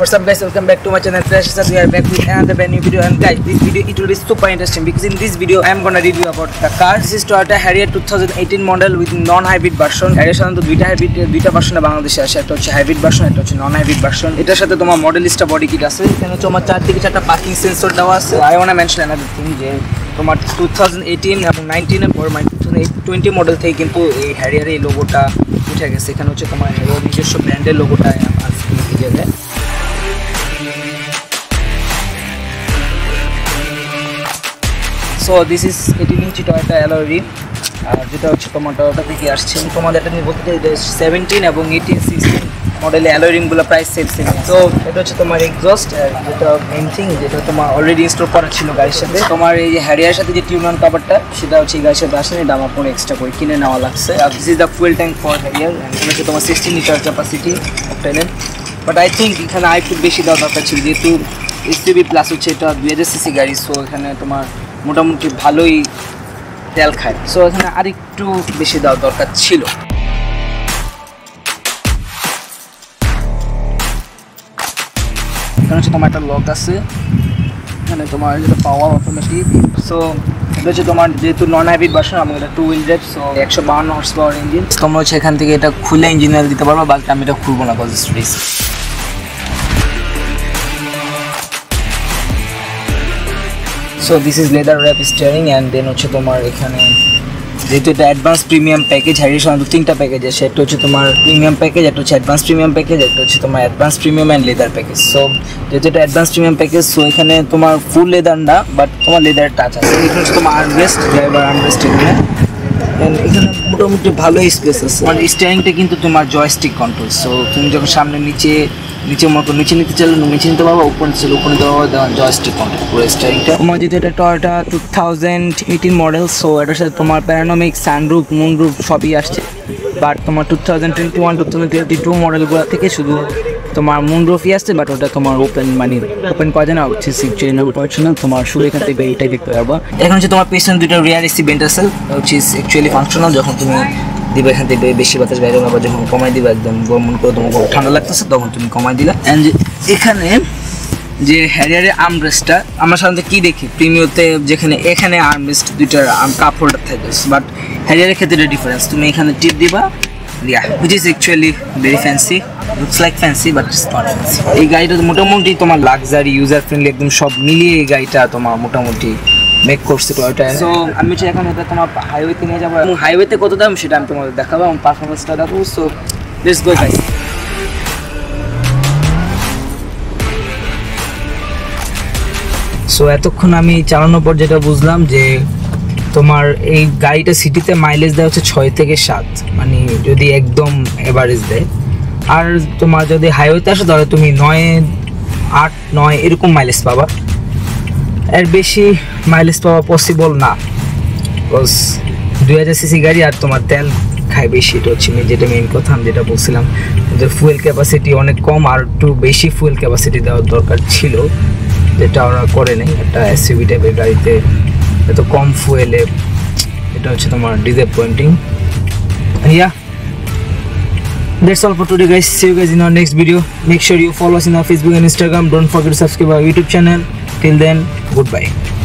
What's up guys, welcome back to my channel Fresh Sir. We are back with another brand new video and guys this video it will be super interesting because in this video I am gonna review about the car. This is Toyota Harrier 2018 model with non-hybrid version. Harrier সাধারণত দুইটা hybrid দুইটা ভার্সনে বাংলাদেশে আসে একটা হচ্ছে hybrid version একটা হচ্ছে নন হাইব্রিড ভার্সন এটার সাথে তোমার মডেলিস্টা বডি কিট আছে এখানে হচ্ছে আমার চারদিকে চারটা পার্কিং সেন্সর দেওয়া আছে I want mention another thing যে তোমার টু থাউজেন্ড এইটিন এবং নাইনটিনের পর মানে টু টোয়েন্টি মডেল থেকে কিন্তু এই হ্যারিয়ারের এই লোগোটা উঠে গেছে এখানে হচ্ছে তোমার নিজস্ব ব্র্যান্ডের লোগোটা so this is eighteen inch Toyota alloy আর যেটা হচ্ছে তোমার টয়োটা থেকে আসছে। তোমাদের এটা নিয়ে বলতে সেভেন্টিন এবং এইটিন সিক্সটিন মডেলে অ্যালোরিংগুলো প্রাইস সেম সেম তো এটা হচ্ছে তোমার এক্সস্ট যেটা মেন থিং যেটা তোমার অলরেডি ইনস্টল করা ছিল গাড়ির সাথে। তোমার এই হ্যারিয়ার সাথে যে টিউনান কাভারটা সেটা হচ্ছে এই গাড়ির সাথে আসেনি এটা আমার কোনো এক্সট্রা করে কিনে নেওয়া লাগছে। আর this is the fuel tank for Harrier এটা হচ্ছে তোমার সিক্সটিন লিটার ক্যাপাসিটি অপটেনের বাট আই থিঙ্ক এখানে আর একটু বেশি দেওয়া দরকার ছিল, যেহেতু এসটিভি প্লাস হচ্ছে এটা দুই হাজার সিসি গাড়ি। সো এখানে তোমার মোটামুটি ভালোই তেল খায়। সো এখানে আর একটু বেশি দেওয়া দরকার ছিল। এখানে হচ্ছে তোমার একটা লক আছে। এখানে তোমার যেটা পাওয়ার অটোমেটিক সো এটা হচ্ছে তোমার যেহেতু নন হাইব্রিড ভার্সন আমাকে এটা টু হুইল ড্রাইভ সো একশো বাহান্ন হর্স পাওয়ার ইঞ্জিন তোমরা হচ্ছে এখান থেকে এটা খুলে ইঞ্জিনিয়ার দিতে পারব বাট আমি এটা খুলবো না cause so this is leather wrap steering and then হচ্ছে তোমার এখানে যেহেতু এটা অ্যাডভান্স প্রিমিয়াম প্যাকেজ হারিয়ে সাধারণত তিনটা প্যাকেজ আছে। একটা হচ্ছে তোমার প্রিমিয়াম প্যাকেজ একটা হচ্ছে অ্যাডভান্স প্রিমিয়াম প্যাকেজ একটা হচ্ছে তোমার advance premium and leather package so যেহেতু এটা অ্যাডভান্স প্রিমিয়াম প্যাকেজ সো এখানে তোমার ফুল লেদার না বাট তোমার লেদার টাচ আছে। এখানে হচ্ছে তোমার আর্মরেস্ট ড্রাইভার আর্মরেস্ট এখানে। এখানে মোটামুটি ভালোই স্পেস আছে। মানে স্টিয়ারিংটা কিন্তু তোমার জয়স্টিক কন্ট্রোল সো তুমি যখন সামনে নিচে নিচে মতো নিচে নিতে চাইলে নিচে নিতে পারব উপর নিতে চাইলে উপরে নিতে পারব জয়স্টিক কন্ট্রোল পুরো স্টিয়ারিংটা তোমার যেহেতু এটা Toyota two thousand eighteen model so এটার সাথে তোমার প্যারানমিক সানরুফ মুনরুফ সবই আসছে। বাট তোমার two thousand twenty one two thousand twenty two মডেলগুলো থেকে শুধু তোমার মুনরুফই আসছে বাট ওটা তোমার ওপেন মানে ওপেন করা যায় না হচ্ছে সিকচুয়ালি না পারছ তোমার শুধু এখান থেকে এটাই দেখতে পারব। এখন হচ্ছে তোমার পেছনে দুটো রিয়ার এসি বেন্টাসেল হচ্ছে অ্যাকচুয়ালি ফাংশনাল যখন তুমি দিবে এখান থেকে বেশি বাতাস বাইরে বা যখন কমাই দিবে একদম মন করে তোমার ঠান্ডা লাগতেছে, তখন তুমি কমাই দিলা। অ্যান্ড এখানে যে হ্যারিয়ারের আর্মরেস্টটা আমরা সাধারণত কি দেখি? প্রিমিওতে যেখানে, এখানে আর্মরেস্ট দুইটার আর্ম কাপ হোল্ডার থাকে বাট হ্যারিয়ারের ক্ষেত্রে ডিফারেন্স তুমি এখানে টিপ দিবা yeah which is actually very fancy, looks like fancy, but it's not fancy এই গাড়িটা মোটামুটি তোমার লাক্সারি ইউজার ফ্রেন্ডলি একদম সব মিলিয়ে এই গাড়িটা তোমার মোটামুটি মেক করছে টয়টা সো আমি হচ্ছে এখন এটা তোমার হাইওয়েতে নিয়ে যাব। এবং হাইওয়েতে কত দাম সেটা আমি তোমাদের দেখাবো এবং পারফরমেন্সটা দেখাবো so let's go guys so এতক্ষণ আমি চালানোর পর যেটা বুঝলাম যে তোমার এই গাড়িটা সিটিতে মাইলেজ দেয় হচ্ছে ছয় থেকে সাত। মানে যদি একদম এভারেজ দেয়। আর তোমার যদি হাইওয়েতে আসো তাহলে তুমি নয় আট নয় এরকম মাইলেজ পাবা। এর বেশি মাইলেজ পাওয়া পসিবল না। বিকজ দুই হাজার সিসি গাড়ি আর তোমার তেল খায় বেশি, এটা হচ্ছে যেটা মেইন কথা, আমি যেটা বলছিলাম যে ফুয়েল ক্যাপাসিটি অনেক কম আর একটু বেশি ফুয়েল ক্যাপাসিটি দেওয়ার দরকার ছিল, যেটা ওরা করে নেই। একটা এসইউভি টাইপের গাড়িতে এত কম ফুয়েলে এটা হচ্ছে তোমার disappointing yeah That's all for today guys. See you guys in our next video. Make sure you follow us in our Facebook and Instagram. Don't forget to subscribe our YouTube channel. Till then, goodbye.